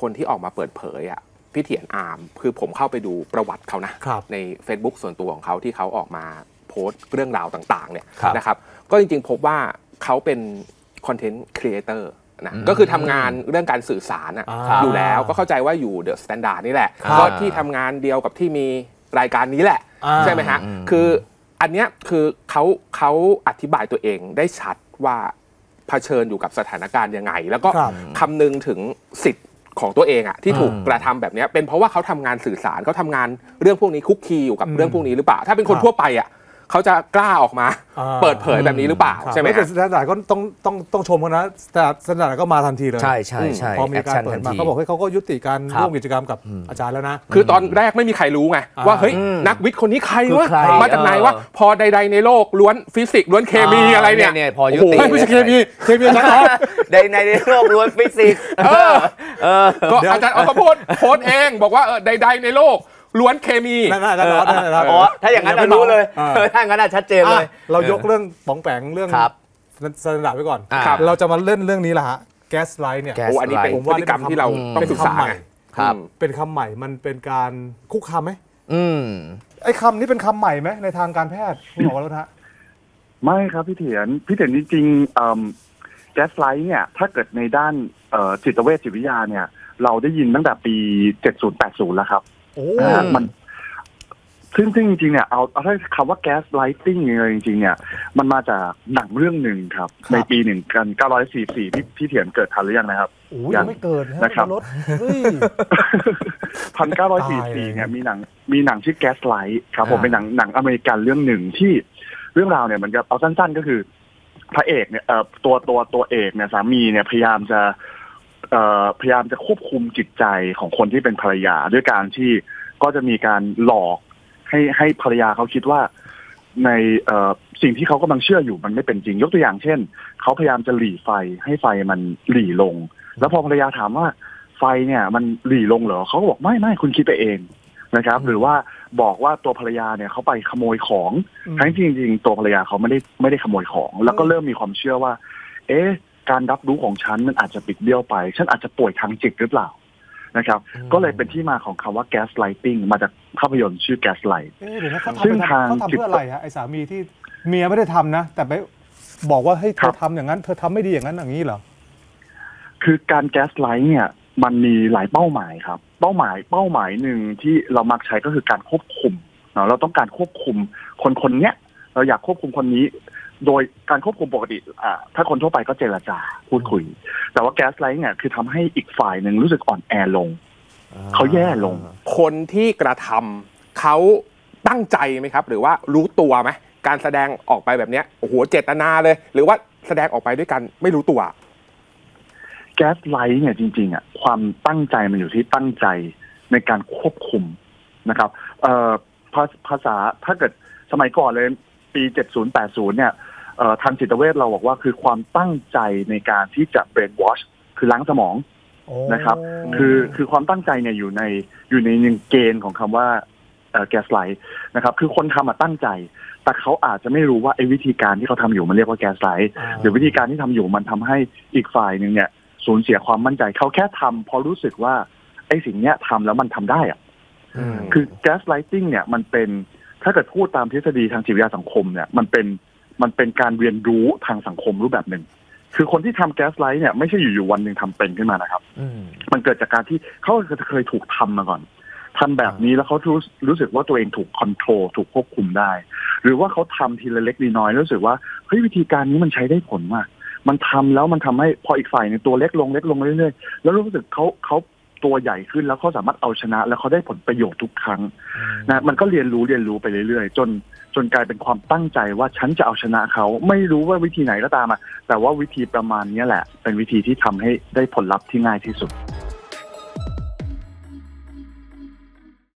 คนที่ออกมาเปิดเผยอะพี่เถียนอาร์มคือผมเข้าไปดูประวัติเขานะครับใน Facebook ส่วนตัวของเขาที่เขาออกมาโพสต์เรื่องราวต่างๆเนี่ยครับนะครับก็จริงๆพบว่าเขาเป็น content creator นะก็คือทำงานเรื่องการสื่อสารอะอ่าอยู่แล้วก็เข้าใจว่าอยู่ The Standard นี่แหละครับก็ที่ทำงานเดียวกับที่มีรายการนี้แหละอ่าใช่ไหมฮะอืมคืออันเนี้ยคือเขาเขาอธิบายตัวเองได้ชัดว่าเผชิญอยู่กับสถานการณ์ยังไง แล้วก็ครับคำนึงถึงสิทธิ์ ของตัวเองอะที่ถูกอ่ากระทำแบบเนี้ยเป็นเพราะว่าเขาทำงานสื่อสารเขาทำงานเรื่องพวกนี้คุกคีอยู่กับอืมเรื่องพวกนี้หรือเปล่า ถ้าเป็นคนครับทั่วไปอะ เขาจะกล้าออกมาอ่าเปิดเผยแบบนี้หรือเปล่าครับใช่ไหมแต่ฮะสแตนดาร์ดก็ต้องต้องต้องชมเขานะแต่สแตนดาร์ดก็มาทันทีเลย ใช่ใช่ใช่พอมีการแคชั่นเปิทัดนมาทีเขาบอกให้เขาก็ยุติการครับร่วมกิจกรรมกับอาจารย์แล้วนะ คือตอนแรกไม่มีใครรู้ไงอ่าว่าเฮ้ยอืมนักวิทย์คนนี้ใครคือวะใครมาจากไหนวะเออพอใด ๆ ในโลกล้วนฟิสิกส์ล้วนเคมีอะไรเนี่ยเนี่ยพอยุโโหติเฮ้ยไม่ใช่เคมีเคมีอาจารย์ออสในในโลกล้วนฟิสิกส์เออเออก็เดี๋ยวอาจารย์เอาเขาโพสต์โพสต์เองบอกว่าเออใด ๆในโลก ล้วนเคมีนั่นน่ะอาจารย์ออสนั่นนะครับอ๋อถ้าอย่างนั้นไม่เรารู้เลยอ่าเออถ้าอย่างนั้นน่ะชัดเจนเลยอะเรายกเรื่องป๋องแปงเรื่องครับสแตนดาร์ดไว้ก่อนอ่าครับเราจะมาเล่นเรื่องนี้ละฮะแก๊สไลท์เนี่ยแก๊สโอ้อันนี้เป็นผมพฤว่าติกรรมที่เราอืมต้องศึกษาเป็นคำใหม่ไงครับอืมเป็นคำใหม่มันเป็นการคุกคามไหมอืมไอ้คำนี้เป็นคำใหม่ไหมในทางการแพทย์คุณหมอวรุณฮะไม่ครับพี่เถียนพี่เถียนจริงๆ gaslight เนี่ยถ้าเกิดในด้านเอ่อจิตเวชจิตวิทยาเนี่ย เราได้ยินตั้งแต่ปี 70-80 แล้วครับ โอ้นะฮะมันซึ่งซึ่งจริงๆเนี่ยเอาเอาถ้าคำว่า gaslighting เลยจริงๆเนี่ย มันมาจากหนังเรื่องหนึ่งครับ ในปี 1944พี่พี่เถียนเกิดทันหรือยังนะครับโอ้ยยังไม่เกิดนะครับรถเฮ้ยพันเก้าร้อยตาสี่ยเลสี่ยเนี่ยมีหนังมีหนังชื่อแก๊สไลท์ครับ ผมอ่าเป็นหนังหนังอเมริกันเรื่องหนึ่งที่เรื่องราวเนี่ยเหมือนกับเอาสั้น ๆ ก็คือ พระเอกเนี่ยเอ่อตัวตัวตัวเอกเนี่ยสามีเนี่ยพยายามจะเอ่อ พยายามจะควบคุมจิตใจของคนที่เป็นภรรยา ด้วยการที่ก็จะมีการหลอกให้ให้ภรรยาเขาคิดว่าในสิ่งที่เขากำลังเชื่ออยู่มันไม่เป็นจริง ยกตัวอย่างเช่น เขาพยายามจะหลีไฟให้ไฟมันหลีลง แล้วพอภรรยาถามว่าไฟเนี่ยมันหลีลงเหรอเขาก็บอกไม่ไม่คุณคิดไปเองนะครับ หรือว่าบอกว่าตัวภรรยาเนี่ยเขาไปขโมยของทั้งที่จริงๆตัวภรรยาเขาไม่ได้ไม่ได้ขโมยของ แล้วก็เริ่มมีความเชื่อว่า เอ๊ะ การรับรู้ของฉันมันอาจจะปิดเบี้ยวไป ฉันอาจจะป่วยทางจิตหรือเปล่านะครับ ก็เลยเป็นที่มาของคำว่า gaslighting มาจากภาพยนตร์ชื่อ gaslight เอ๊ะเดี๋ยวนะเขาซึ่งทำไปทางเขาทำเพื่ออะไรฮะไอ้สามีที่เมียไม่ได้ทำนะ แต่ไปบอกว่าให้ยเธครัอบทำอย่างนั้น เธอทำไม่ดีอย่างนั้นอย่างนี้เหรอคือการ gaslight เนี่ยมันมีหลายเป้าหมายครับ เป้าหมายเป้าหมายหนึ่งที่เรามักใช้ก็คือการควบคุมเนาะเราต้องการควบคุมคนคนเนี้ย เราอยากควบคุมคนนี้ โดยการควบคุมปกติอ่าถ้าคนทั่วไปก็เจรจาพูดคุย แต่ว่า gaslight เนี่ยคือทำให้อีกฝ่ายหนึ่งรู้สึกอ่อนแอลง เขาแย่ลง คนที่กระทำเขาตั้งใจไหมครับ หรือว่ารู้ตัวไหมการแสดงออกไปแบบเนี้ยโอ้โหเจตนาเลย หรือว่าแสดงออกไปด้วยกันไม่รู้ตัว gaslight เนี่ยจริงๆอะความตั้งใจมันอยู่ที่ตั้งใจในการควบคุมนะครับ เอ่อภาภาษาถ้าเกิดสมัยก่อนเลยปี 70-80 เนี่ยเอ่อ ทางจิตเวชเราบอกว่าคือความตั้งใจในการที่จะ brainwash คือล้างสมองนะครับ คือคือความตั้งใจเนี่ยอยู่ในอยู่ในหนึ่งเกณฑ์ของคำว่า gaslight นะครับ คือคนทำอะตั้งใจ แต่เขาอาจจะไม่รู้ว่าไอ้วิธีการที่เขาทำอยู่มันเรียกว่าแก๊สไลท์อ่าหรือวิธีการที่ทำอยู่มันทำให้อีกฝ่ายหนึ่งเนี่ยสูญเสียความมั่นใจเขาแค่ทำเพราะรู้สึกว่าไอ้สิ่งเนี้ยทำแล้วมันทำได้อะอืมคือ gaslighting เนี่ยมันเป็นถ้าเกิดพูดตามทฤษฎีทางจิตวิทยาสังคมเนี่ยมันเป็น มันเป็นการเรียนรู้ทางสังคมรูปแบบหนึ่ง คือคนที่ทำ gaslight เนี่ยไม่ใช่อยู่ๆวันหนึ่งทำเป็นขึ้นมานะครับอืมมันเกิดจากการที่เขาเคยถูกทำมาก่อนทำแบบนี้แล้วเขารู้รู้สึกว่าตัวเองถูกคอนโทรลถูกควบคุมได้ หรือว่าเขาทำทีละเล็กทีน้อยแล้วรู้สึกว่าเฮ้ยวิธีการนี้มันใช้ได้ผลมากมันทำแล้วมันทำให้พออีกฝ่ายในงตัวเล็กลงเล็กลงเรื่อยๆ แล้วรู้สึกเขาเขา ตัวใหญ่ขึ้นแล้วเขาสามารถเอาชนะ แล้วเขาได้ผลประโยชน์ทุกครั้งนะมันก็เรียนรู้เรียนรู้ไปเรื่อยๆ จนจนกลายเป็นความตั้งใจว่าฉันจะเอาชนะเขาไม่รู้ว่าวิธีไหนก็ตามอะแต่ว่าวิธีประมาณเนี้ยแหละ เป็นวิธีที่ทำให้ได้ผลลัพธ์ที่ง่ายที่สุด